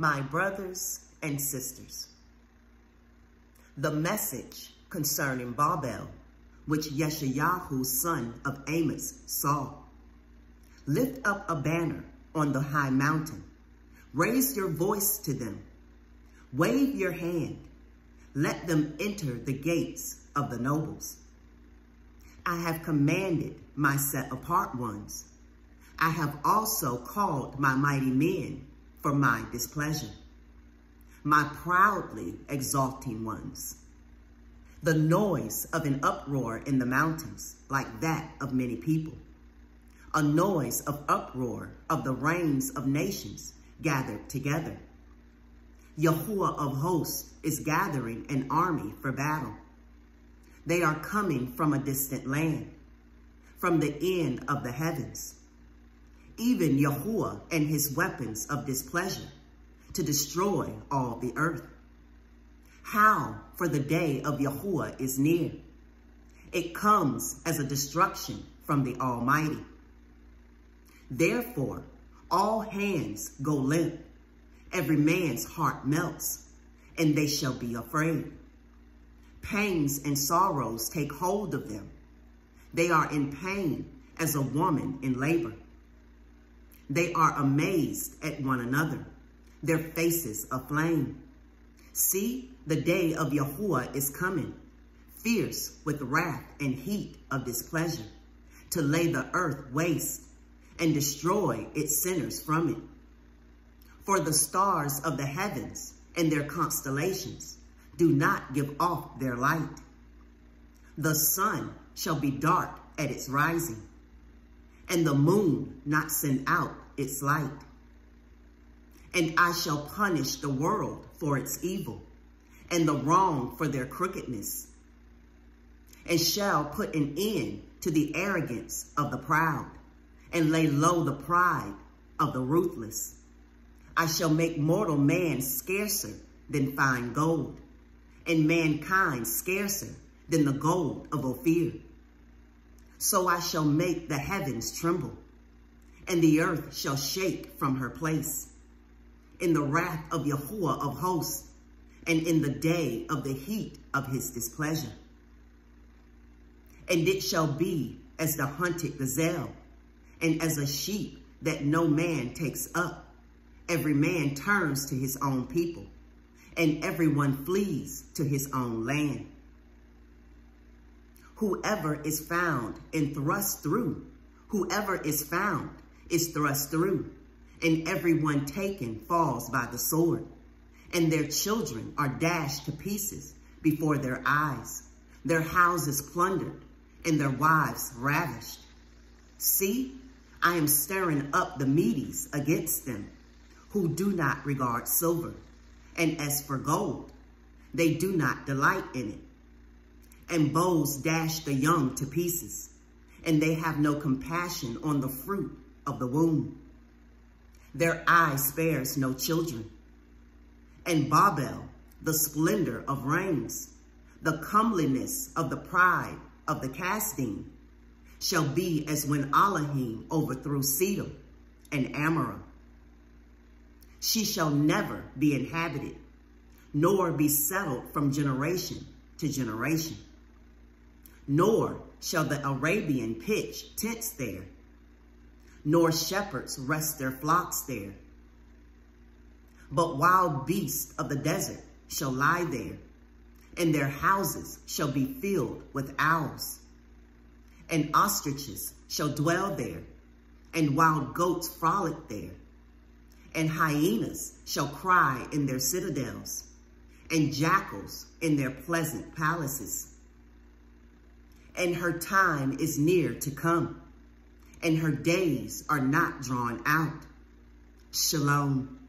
my brothers and sisters. The message concerning Babel, which Yeshayahu, son of Amos, saw. Lift up a banner on the high mountain. Raise your voice to them. Wave your hand. Let them enter the gates of the nobles. I have commanded my set apart ones. I have also called my mighty men for my displeasure, my proudly exalting ones. The noise of an uproar in the mountains, like that of many people. A noise of uproar of the reigns of nations gathered together. Yahuwah of hosts is gathering an army for battle. They are coming from a distant land, from the end of the heavens even Yahuwah and his weapons of displeasure, to destroy all the earth. How? For the day of Yahuwah is near. It comes as a destruction from the Almighty. Therefore, all hands go limp, every man's heart melts, and they shall be afraid. Pains and sorrows take hold of them. They are in pain as a woman in labor. They are amazed at one another, their faces aflame. See, the day of Yahuwah is coming, fierce with wrath and heat of displeasure, to lay the earth waste and destroy its sinners from it. For the stars of the heavens and their constellations do not give off their light. The sun shall be dark at its rising, and the moon not send out its light. And I shall punish the world for its evil, and the wrong for their crookedness, and shall put an end to the arrogance of the proud, and lay low the pride of the ruthless. I shall make mortal man scarcer than fine gold, and mankind scarcer than the gold of Ophir. So I shall make the heavens tremble, and the earth shall shake from her place. In the wrath of Yahuwah of hosts, and in the day of the heat of his displeasure. And it shall be as the hunted gazelle, and as a sheep that no man takes up. Every man turns to his own people, and everyone flees to his own land. Whoever is found and thrust through, whoever is found is thrust through, and everyone taken falls by the sword, and their children are dashed to pieces before their eyes, their houses plundered, and their wives ravished. See, I am stirring up the Medes against them, who do not regard silver, and as for gold, they do not delight in it. And bows dash the young to pieces, and they have no compassion on the fruit of the womb. Their eye spares no children. And Babel, the splendor of reigns, the comeliness of the pride of the Kasdim, shall be as when Elohim overthrew Sedom and Amorah. She shall never be inhabited, nor be settled from generation to generation. Nor shall the Arabian pitch tents there, nor shepherds rest their flocks there. But wild beasts of the desert shall lie there, and their houses shall be filled with owls. And ostriches shall dwell there, and wild goats frolic there. And hyenas shall cry in their citadels, and jackals in their pleasant palaces. And her time is near to come and her days are not drawn out. Shalom.